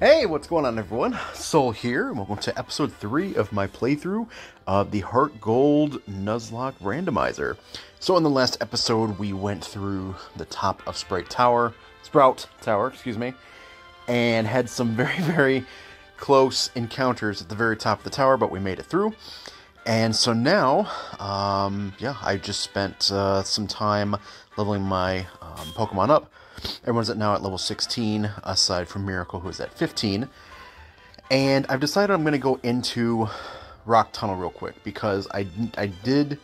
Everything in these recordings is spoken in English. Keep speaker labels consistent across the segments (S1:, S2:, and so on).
S1: Hey, what's going on, everyone? Soul here, welcome to episode 3 of my playthrough of the Heart Gold Nuzlocke Randomizer. So, in the last episode, we went through the top of Sprite Tower, Sprout Tower, excuse me, and had some very, very close encounters at the very top of the tower, but we made it through. And so now, um, yeah, I just spent uh, some time leveling my um, Pokemon up. Everyone's at now at level 16, aside from Miracle, who's at 15. And I've decided I'm going to go into Rock Tunnel real quick because I, I did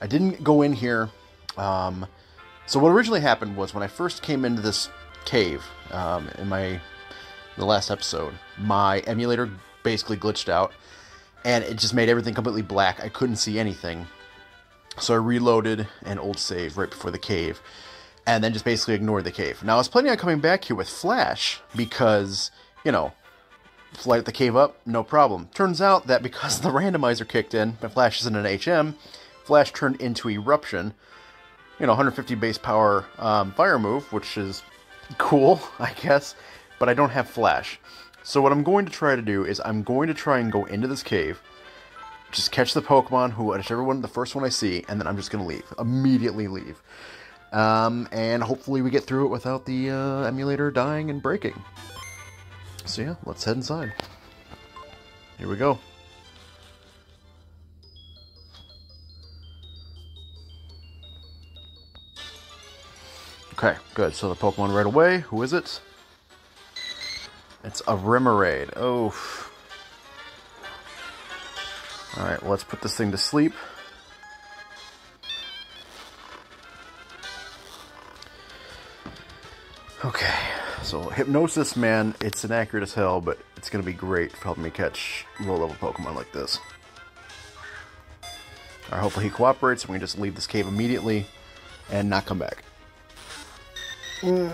S1: I didn't go in here. Um, so what originally happened was when I first came into this cave um, in my the last episode, my emulator basically glitched out and it just made everything completely black. I couldn't see anything. So I reloaded an old save right before the cave and then just basically ignored the cave. Now I was planning on coming back here with Flash because, you know, light the cave up, no problem. Turns out that because the randomizer kicked in, and Flash isn't an HM, Flash turned into Eruption. You know, 150 base power um, fire move, which is cool, I guess, but I don't have Flash. So what I'm going to try to do is I'm going to try and go into this cave, just catch the Pokemon, who whichever one, the first one I see, and then I'm just going to leave. Immediately leave. Um, and hopefully we get through it without the uh, emulator dying and breaking. So yeah, let's head inside. Here we go. Okay, good. So the Pokemon right away. Who is it? It's a Remoraid. Oh. Alright, well, let's put this thing to sleep. Okay, so Hypnosis, man, it's inaccurate as hell, but it's going to be great for helping me catch low-level Pokemon like this. Alright, hopefully he cooperates and we can just leave this cave immediately and not come back. Mm.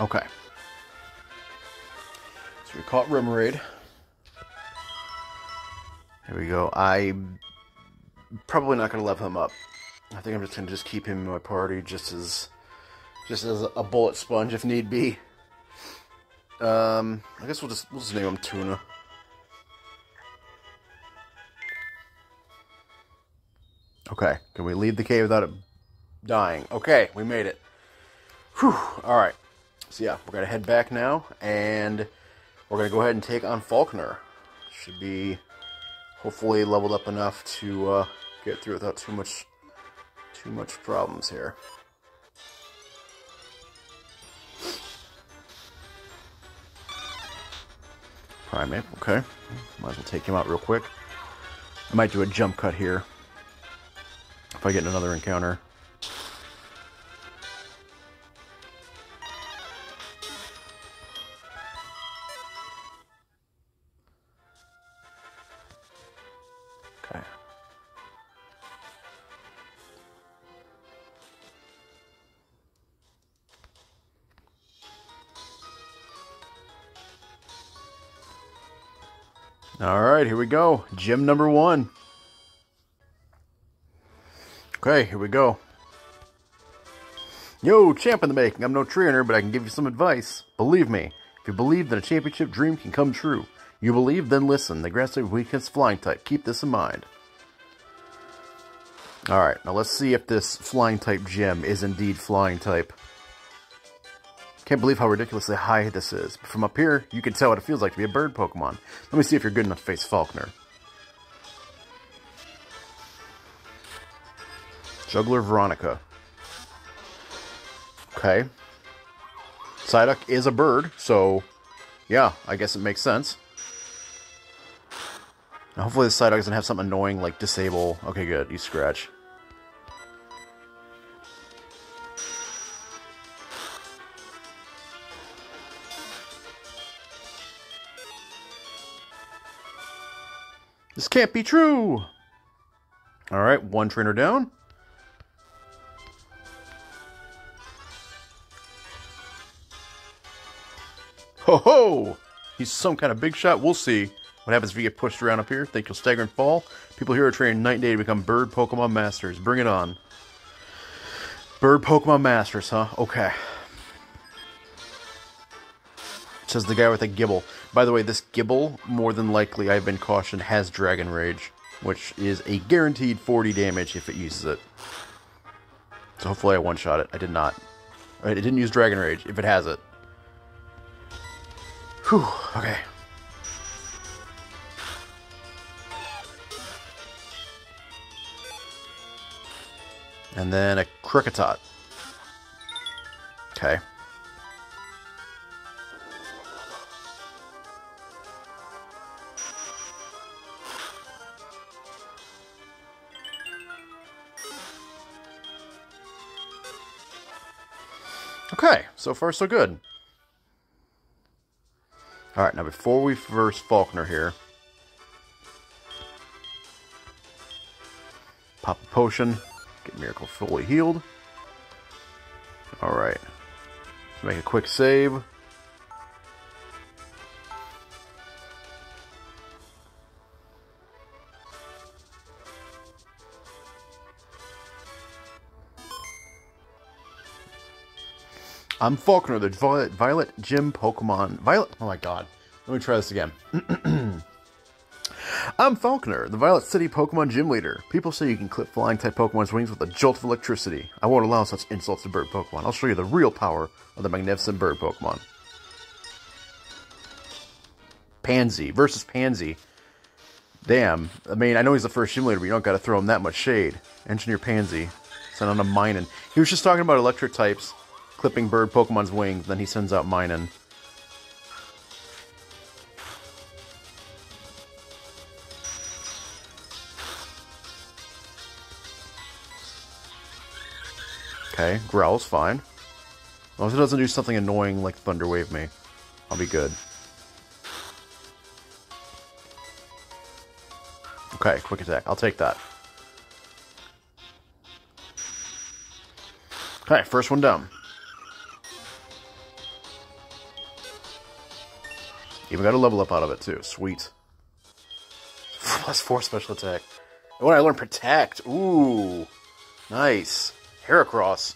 S1: Okay. So we caught Remoraid. Here we go. I'm probably not going to level him up. I think I'm just going to just keep him in my party just as just as a bullet sponge if need be. Um, I guess we'll just we'll just name him Tuna. Okay, can we leave the cave without it dying? Okay, we made it. Whew. All right. So yeah, we're gonna head back now, and we're gonna go ahead and take on Falkner. Should be hopefully leveled up enough to uh, get through without too much too much problems here. Primeape, okay. Might as well take him out real quick. I might do a jump cut here if I get another encounter. We go. Gym number one. Okay, here we go. Yo, champ in the making. I'm no trainer, but I can give you some advice. Believe me, if you believe that a championship dream can come true, you believe, then listen. The grass type weakness flying type. Keep this in mind. Alright, now let's see if this flying type gym is indeed flying type. Can't believe how ridiculously high this is. But from up here, you can tell what it feels like to be a bird Pokemon. Let me see if you're good enough to face Falkner. Juggler Veronica. Okay. Psyduck is a bird, so yeah, I guess it makes sense. Now, hopefully this Psyduck doesn't have something annoying like disable. Okay, good. You scratch. This can't be true! Alright, one trainer down. Ho ho! He's some kind of big shot. We'll see what happens if you get pushed around up here. Think you'll stagger and fall? People here are training night and day to become bird Pokemon masters. Bring it on. Bird Pokemon masters, huh? Okay. Says the guy with a Gible. By the way, this Gible, more than likely, I've been cautioned, has Dragon Rage, which is a guaranteed 40 damage if it uses it. So hopefully I one-shot it. I did not. Alright, it didn't use Dragon Rage, if it has it. Whew, okay. And then a Kricketot. Okay. Okay, so far so good. Alright, now before we verse Falkner here, pop a potion, get Miracle fully healed. Alright, make a quick save. I'm Falkner, the Violet, Violet Gym Pokemon. Violet. Oh my god. Let me try this again. I'm Falkner, the Violet City Pokemon Gym Leader. People say you can clip flying type Pokemon's wings with a jolt of electricity. I won't allow such insults to bird Pokemon. I'll show you the real power of the magnificent bird Pokemon. Pansy versus Pansy. Damn. I mean, I know he's the first gym leader, but you don't got to throw him that much shade. Engineer Pansy. Sent on a Minun. He was just talking about electric types clipping bird Pokemon's wings, then he sends out Minun. Okay, Growl's fine. As long as it doesn't do something annoying like Thunder Wave me, I'll be good. Okay, quick attack. I'll take that. Okay, first one down. Even got a level up out of it, too. Sweet. Plus 4 special attack. And when I learned, Protect. Ooh. Nice. Heracross.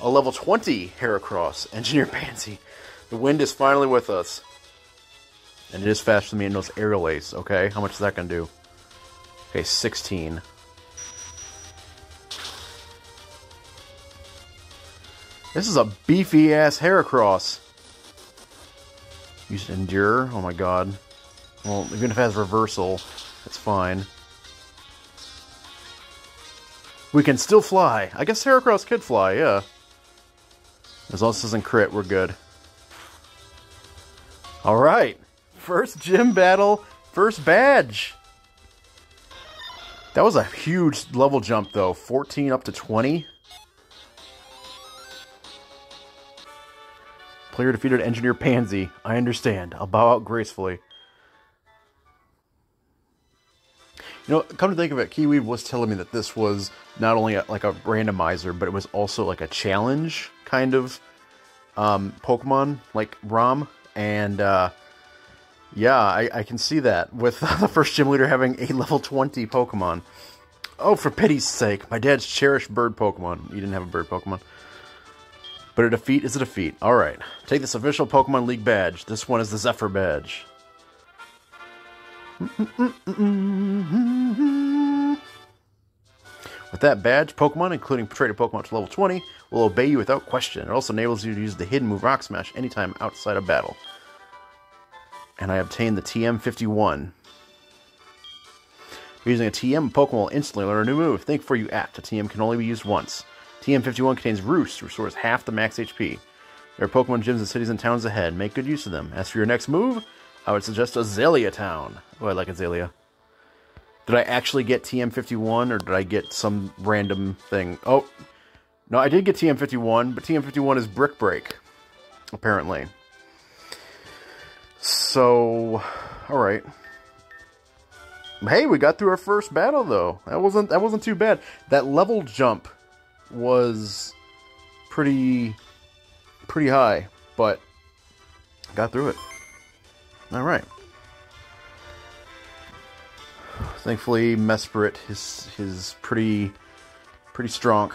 S1: A level 20 Heracross. Engineer Pansy. The wind is finally with us. And it is faster than me and those Aerial Ace. Okay, how much is that to do? Okay, 16. This is a beefy ass Heracross. Use Endure. Oh my god. Well, even if it has Reversal, it's fine. We can still fly. I guess Heracross could fly, yeah. As long as it doesn't crit, we're good. Alright. First gym battle, first badge. That was a huge level jump, though. 14 up to 20. Player defeated Engineer Pansy. I understand. I'll bow out gracefully. You know, come to think of it, Kiwi was telling me that this was not only a, like a randomizer, but it was also like a challenge kind of um, Pokemon, like ROM. And uh, yeah, I, I, can see that with the first gym leader having a level 20 Pokemon. Oh, for pity's sake, my dad's cherished bird Pokemon. You didn't have a bird Pokemon. But a defeat is a defeat. Alright. Take this official Pokemon League badge. This one is the Zephyr badge. With that badge, Pokemon, including traded Pokemon to level 20, will obey you without question. It also enables you to use the hidden move Rock Smash anytime outside of battle. And I obtained the TM51. Using a TM, Pokemon will instantly learn a new move. Think for you apt. A TM can only be used once. TM51 contains Roost, restores half the max HP. There are Pokemon gyms in cities and towns ahead. Make good use of them. As for your next move, I would suggest Azalea Town. Oh, I like Azalea. Did I actually get TM51 or did I get some random thing? Oh, no, I did get TM51, but TM51 is Brick Break, apparently. So, all right. Hey, we got through our first battle though. That wasn't that wasn't too bad. That level jump was pretty pretty high, but Got through it. All right. Thankfully, Mesprit is is pretty pretty strong.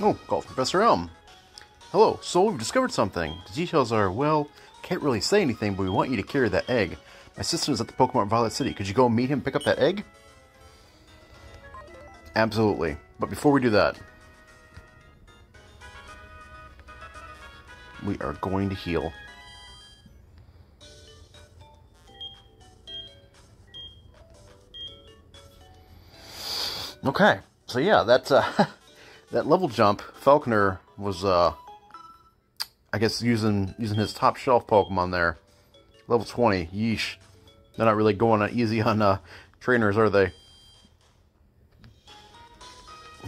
S1: Oh, golf Professor Elm. Hello, so we've discovered something. The details are, well, can't really say anything, but we want you to carry that egg. My sister is at the Pokemon Violet City. Could you go meet him pick up that egg? Absolutely. But before we do that, we are going to heal. Okay, so yeah, that uh, that level jump, Falconer was, uh, I guess, using using his top shelf Pokemon there. Level 20, yeesh. They're not really going easy on uh, trainers, are they?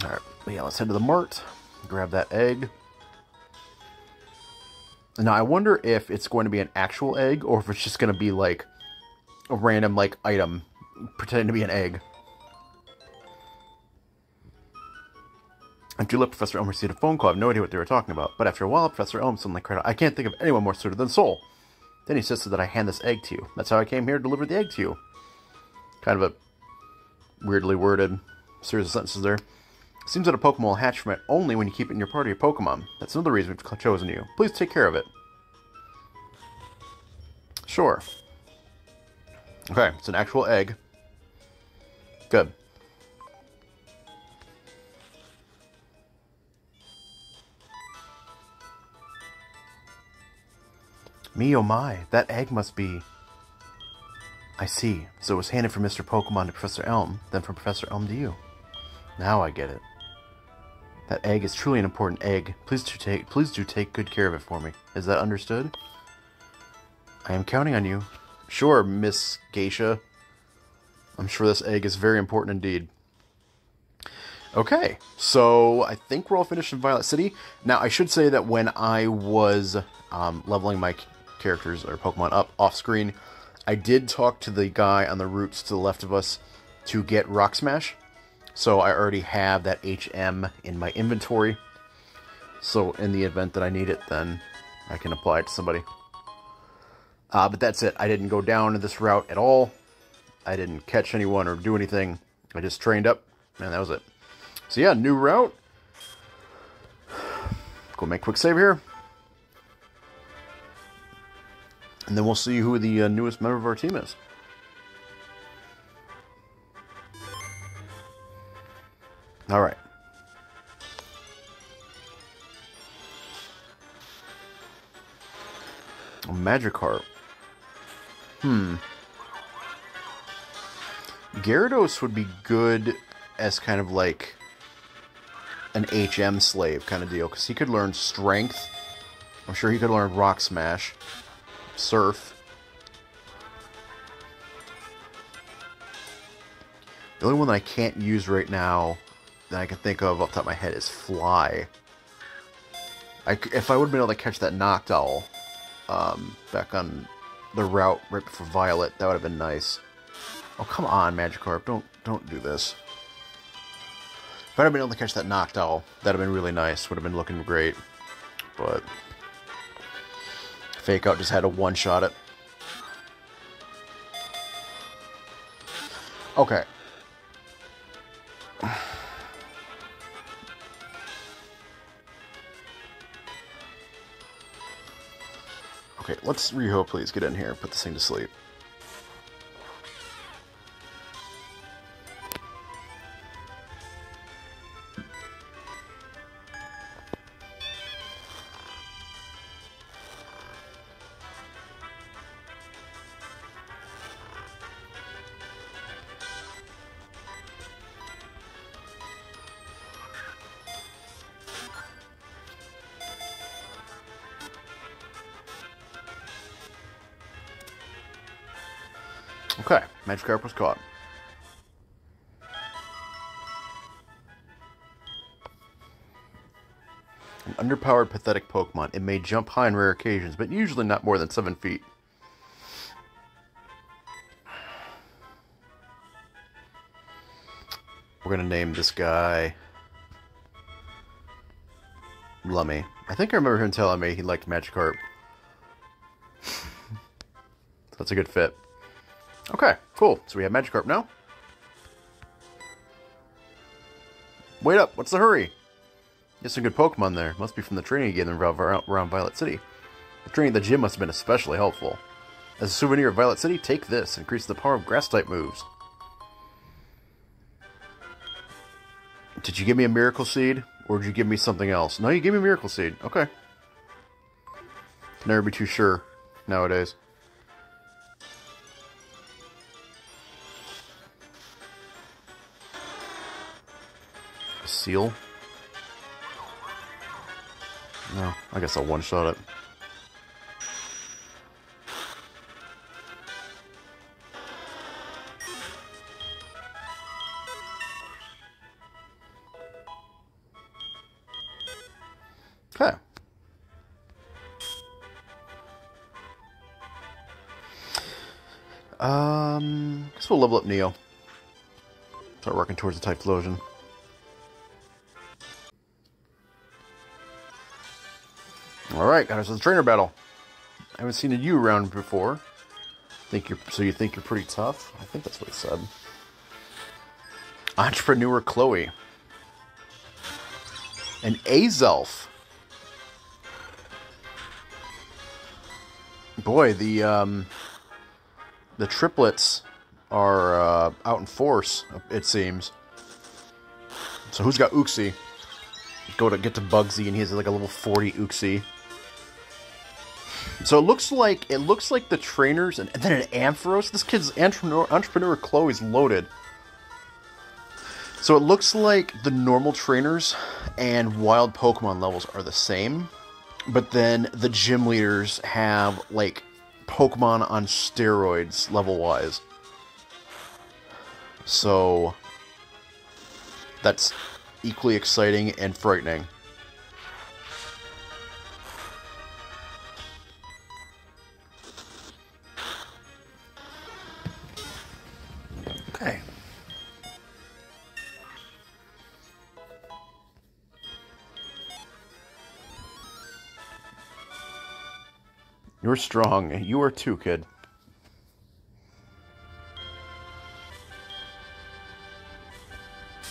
S1: Alright, yeah, let's head to the mart, grab that egg. Now, I wonder if it's going to be an actual egg, or if it's just going to be, like, a random, like, item pretending to be an egg. Until Professor Elm received a phone call, I have no idea what they were talking about. But after a while, Professor Elm suddenly cried out, I can't think of anyone more suited than Soul. Then he insisted that I hand this egg to you. That's how I came here to deliver the egg to you. Kind of a weirdly worded series of sentences there. Seems that a Pokemon will hatch from it only when you keep it in your party of Pokemon. That's another reason we've chosen you. Please take care of it. Sure. Okay, it's an actual egg. Good. Me oh my, that egg must be... I see. So it was handed from Mr. Pokemon to Professor Elm, then from Professor Elm to you. Now I get it. That egg is truly an important egg. Please do take please do take good care of it for me. Is that understood? I am counting on you. Sure, Miss Geisha. I'm sure this egg is very important indeed. Okay, so I think we're all finished in Violet City. Now, I should say that when I was um, leveling my characters or Pokemon up off screen, I did talk to the guy on the routes to the left of us to get Rock Smash. So I already have that HM in my inventory. So in the event that I need it, then I can apply it to somebody. Uh, but that's it. I didn't go down this route at all. I didn't catch anyone or do anything. I just trained up, and that was it. So yeah, new route. Go make quick save here. And then we'll see who the uh, newest member of our team is. All right. Magikarp. Hmm. Gyarados would be good as kind of like an HM slave kind of deal, because he could learn Strength. I'm sure he could learn Rock Smash. Surf. The only one that I can't use right now that I can think of off the top of my head is Fly. I, if I would have been able to catch that Noctowl um, back on the route right before Violet, that would have been nice. Oh, come on, Magikarp. Don't, don't do this. If I'd have been able to catch that Knocked Noctowl, that'd have been really nice. Would have been looking great. But... Fake Out just had a one-shot it. Okay. Okay, let's Reho please get in here and put this thing to sleep. Okay, Magikarp was caught. An underpowered, pathetic Pokemon. It may jump high on rare occasions, but usually not more than 7 feet. We're going to name this guy Lummy. I think I remember him telling me he liked Magikarp. That's a good fit. Okay, cool. So we have Magikarp now. Wait up, what's the hurry? There's some good Pokemon there. Must be from the training again around, around Violet City. The training at the gym must have been especially helpful. As a souvenir of Violet City, take this. Increase the power of grass-type moves. Did you give me a Miracle Seed? Or did you give me something else? No, you gave me a Miracle Seed. Okay. Never be too sure nowadays. Seal? No, I guess I'll one-shot it. Okay. Um, guess we'll level up Neo. Start working towards the Typhlosion. So the trainer battle. I haven't seen a U around before. Think you're so you think you're pretty tough? I think that's what he said. Entrepreneur Chloe. An Azelf. Boy, the um, the triplets are uh, out in force. It seems. So who's got Uxie? Go to get to Bugsy, and he has like a level forty Uxie. So it looks like it looks like the trainers, and, and then an Ampharos. This kid's entrepreneur, entrepreneur Chloe's loaded. So it looks like the normal trainers and wild Pokemon levels are the same but then the gym leaders have like Pokemon on steroids level wise. So that's equally exciting and frightening. You're strong. You are too, kid.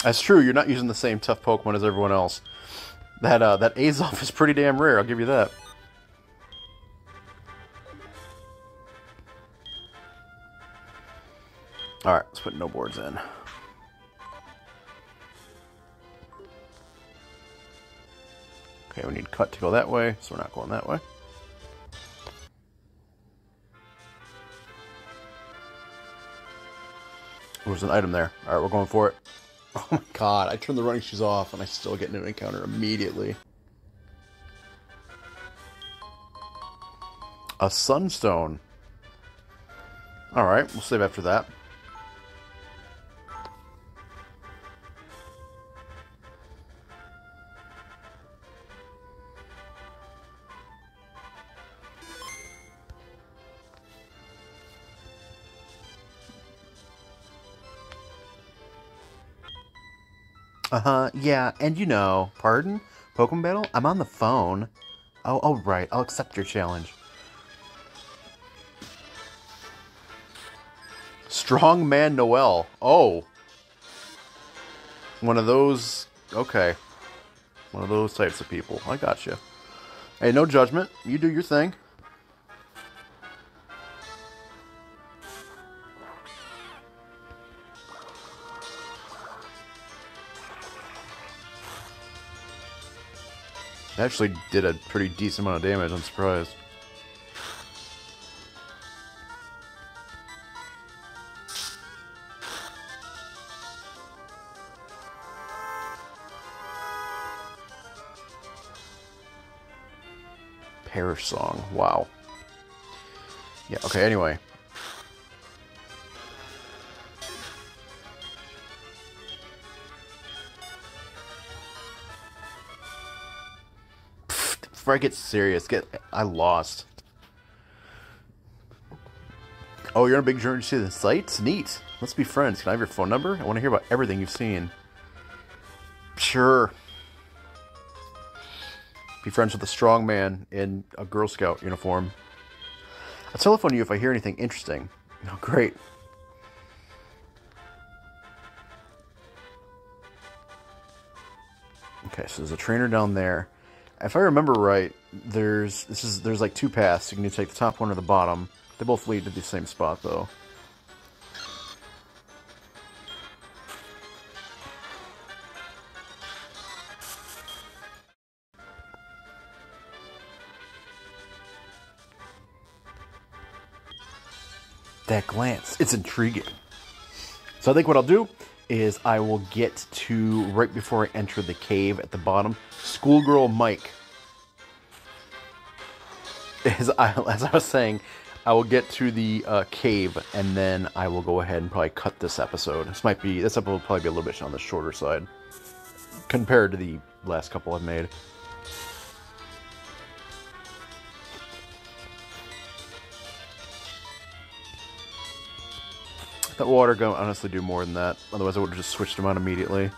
S1: That's true. You're not using the same tough Pokemon as everyone else. That uh, that Azelf is pretty damn rare. I'll give you that. All right, let's put no boards in. Okay, we need cut to go that way, so we're not going that way. There's an item there. Alright, we're going for it. Oh my god, I turned the running shoes off and I still get an encounter immediately. A sunstone. Alright, we'll save after that. Uh-huh, yeah, and you know, pardon? Pokemon Battle? I'm on the phone. Oh, oh, right, I'll accept your challenge. Strongman Noel. Oh. One of those, okay. One of those types of people. I got you. Hey, no judgment. You do your thing. Actually did a pretty decent amount of damage, I'm surprised. Perish Song, wow. Yeah, okay, anyway. Before I get serious, get I lost. Oh, you're on a big journey to the sites? Neat. Let's be friends. Can I have your phone number? I want to hear about everything you've seen. Sure. Be friends with a strong man in a Girl Scout uniform. I'll telephone you if I hear anything interesting. Oh, great. Okay, so there's a trainer down there. If I remember right, there's this is there's like two paths. You can either take the top one or the bottom. They both lead to the same spot though. That glance, it's intriguing. So I think what I'll do is I will get to right before I enter the cave at the bottom. Schoolgirl Mike. As I, as I was saying, I will get to the uh, cave and then I will go ahead and probably cut this episode. This might be this episode will probably be a little bit on the shorter side compared to the last couple I've made. That water gun honestly do more than that. Otherwise, I would have just switched them out immediately.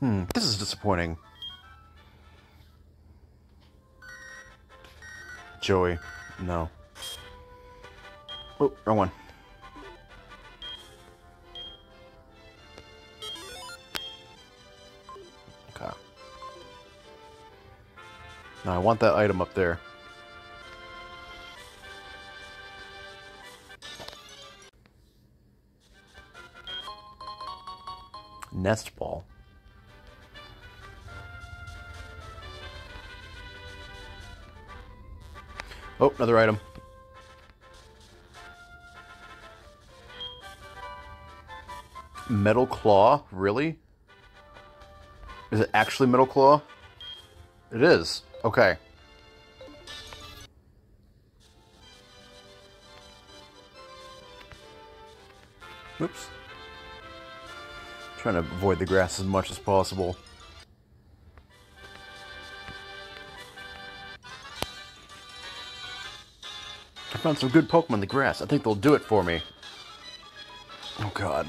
S1: Hmm, this is disappointing. Joey, no. Oh, wrong one. Now I want that item up there. Nest ball. Oh, another item. Metal claw? Really? Is it actually metal claw? It is. Okay. Oops. Trying to avoid the grass as much as possible. I found some good Pokemon in the grass. I think they'll do it for me. Oh god.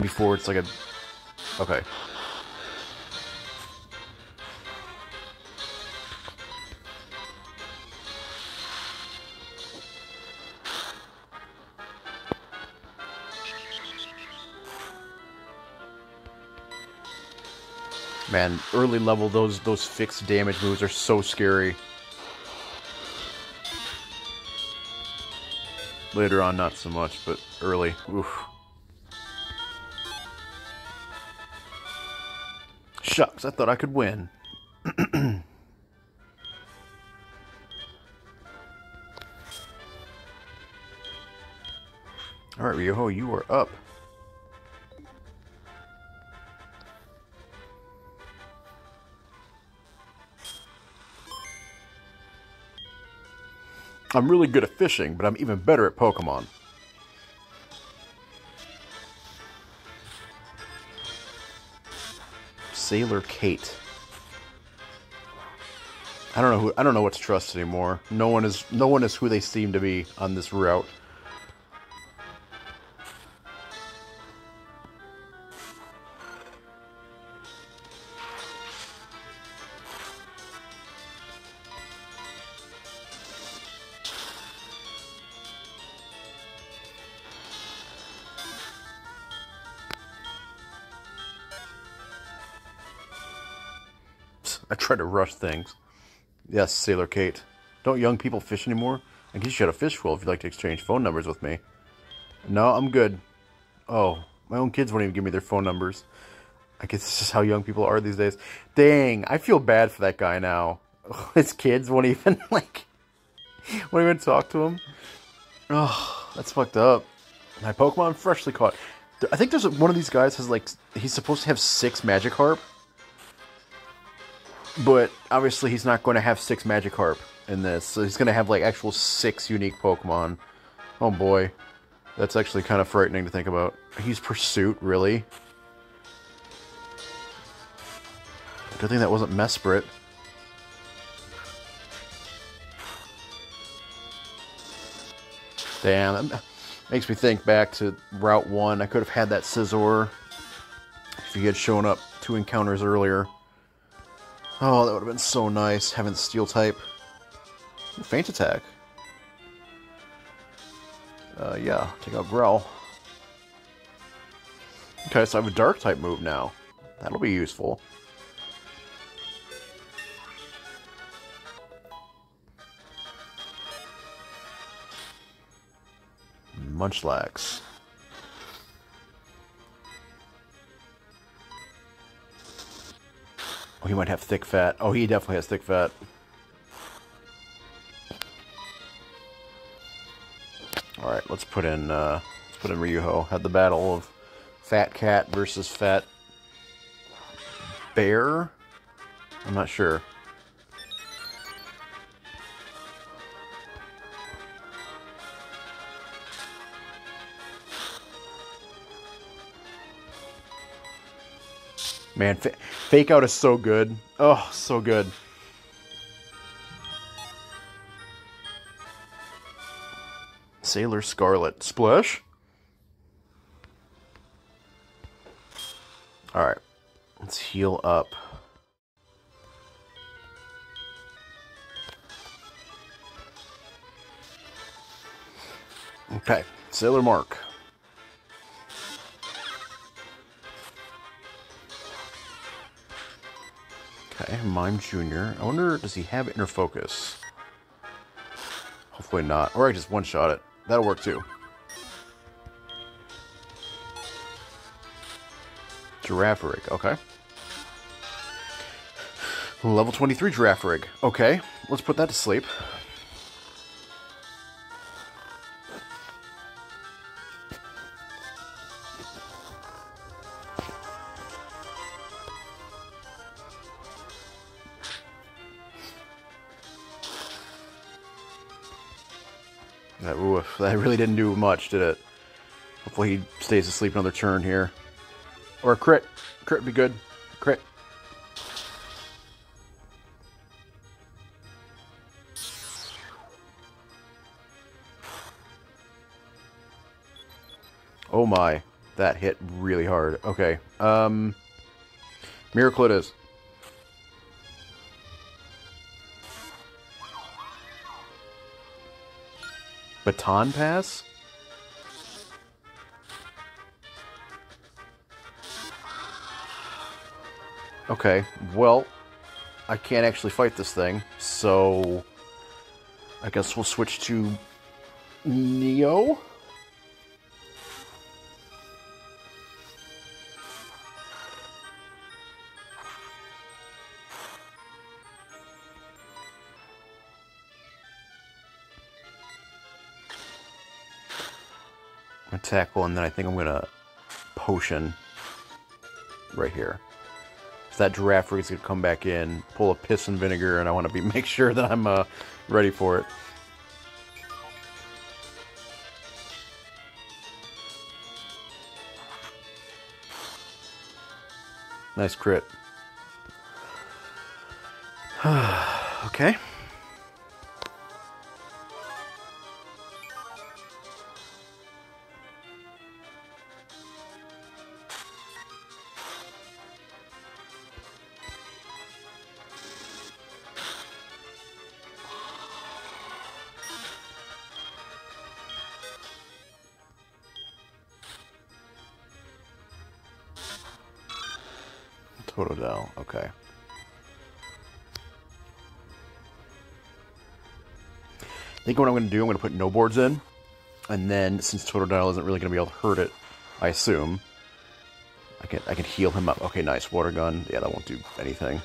S1: Before it's like a... Okay. Man, early level, those those fixed damage moves are so scary. Later on, not so much, but early, oof. Shucks, I thought I could win. Alright, Ryoho, you are up. I'm really good at fishing, but I'm even better at Pokemon. Sailor Kate. I don't know who I don't know what to trust anymore. No one is no one is who they seem to be on this route. Try to rush things. Yes, Sailor Kate. Don't young people fish anymore? I guess you had a fish pool if you'd like to exchange phone numbers with me. No, I'm good. Oh, my own kids won't even give me their phone numbers. I guess this is how young people are these days. Dang, I feel bad for that guy now. His kids won't even, like, won't even talk to him. Oh, that's fucked up. My Pokemon freshly caught. I think there's one of these guys has, like, he's supposed to have six Magikarp. But obviously, he's not going to have six Magikarp in this. So he's going to have like actual six unique Pokemon. Oh boy. That's actually kind of frightening to think about. He's Pursuit, really? Good thing that wasn't Mesprit. Damn, that makes me think back to Route 1. I could have had that Scizor if he had shown up two encounters earlier. Oh, that would have been so nice, having the Steel type. Faint attack. Uh, yeah, take out Growl. Okay, so I have a Dark type move now. That'll be useful. Munchlax. Oh, he might have thick fat. Oh, he definitely has thick fat. Alright, let's put in uh, let's put in Ryuho. Had the battle of Fat Cat versus Fat Bear? I'm not sure. Man, Fake Out is so good. Oh, so good. Sailor Scarlet. Splash? Alright. Let's heal up. Okay. Sailor Mark. Mime Jr. I wonder, does he have inner focus? Hopefully not. Or I just one-shot it. That'll work too. Girafarig, okay. Level 23 Girafarig. Okay, let's put that to sleep. That, really didn't do much, did it? Hopefully he stays asleep another turn here. Or a crit. Crit would be good. Crit. Oh my. That hit really hard. Okay. Um, Miracle it is. Baton Pass? Okay, well, I can't actually fight this thing, so I guess we'll switch to Neo. Tackle, and then I think I'm going to potion right here. So that giraffe is going to come back in, pull a piss and vinegar, and I want to be make sure that I'm uh, ready for it. Nice crit. okay. Totodile, okay. I think what I'm going to do, I'm going to put no boards in, and then since Totodile isn't really going to be able to hurt it, I assume, I can I can heal him up. Okay, nice. Water gun. Yeah, that won't do anything.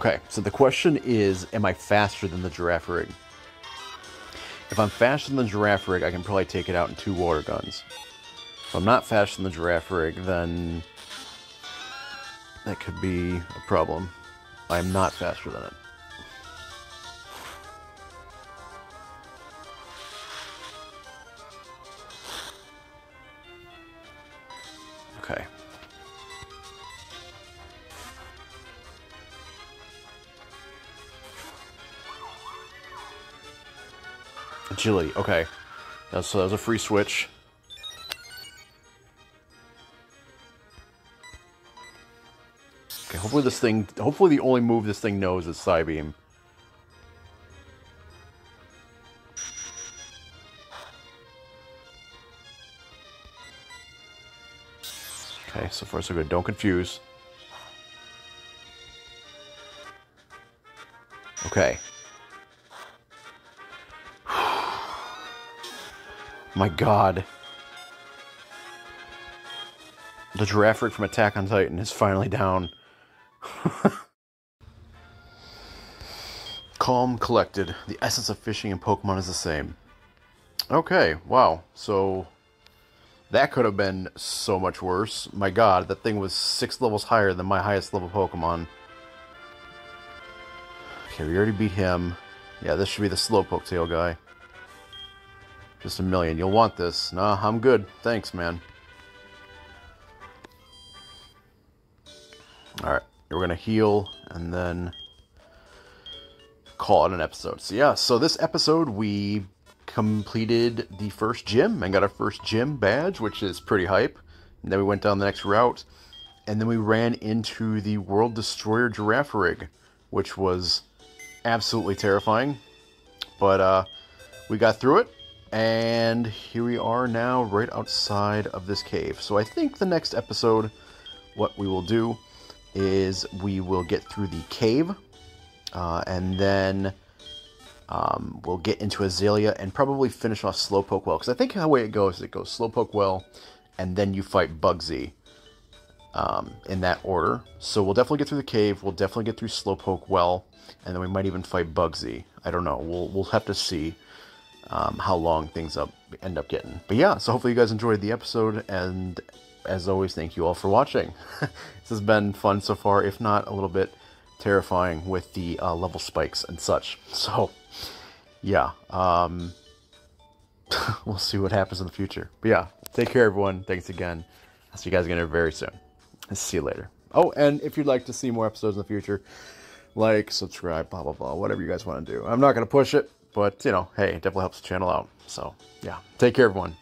S1: Okay, so the question is, am I faster than the Girafarig? If I'm faster than the Girafarig, I can probably take it out in two water guns. If I'm not faster than the Girafarig, then that could be a problem. I am not faster than it. Agility, okay. so that was a free switch. Okay, hopefully this thing, hopefully the only move this thing knows is Psybeam. Okay, so far so good. Don't confuse. Okay. My god. The Girafarig from Attack on Titan is finally down. Calm, collected. The essence of fishing in Pokemon is the same. Okay, wow. So that could have been so much worse. My god, that thing was six levels higher than my highest level Pokemon. Okay, we already beat him. Yeah, this should be the Slowpoke tail guy. Just a million. You'll want this. Nah, I'm good. Thanks, man. Alright, we're going to heal and then call it an episode. So yeah, so this episode we completed the first gym and got our first gym badge, which is pretty hype. And then we went down the next route, and then we ran into the World Destroyer Girafarig, which was absolutely terrifying. But uh, we got through it, and here we are now right outside of this cave. So I think the next episode, what we will do is we will get through the cave, uh, and then um, we'll get into Azalea and probably finish off Slowpoke Well, because I think the way it goes, it goes Slowpoke Well, and then you fight Bugsy um, in that order. So we'll definitely get through the cave, we'll definitely get through Slowpoke Well, and then we might even fight Bugsy. I don't know. We'll, we'll have to see um, how long things up end up getting. But yeah, so hopefully you guys enjoyed the episode, and as always, thank you all for watching. this has been fun so far, if not a little bit terrifying with the uh, level spikes and such. So yeah, um, we'll see what happens in the future. But yeah, take care, everyone. Thanks again. I'll see you guys again very soon. See you later. Oh, and if you'd like to see more episodes in the future, like, subscribe, blah, blah, blah, whatever you guys want to do. I'm not going to push it, but, you know, hey, it definitely helps the channel out. So, yeah, take care, everyone.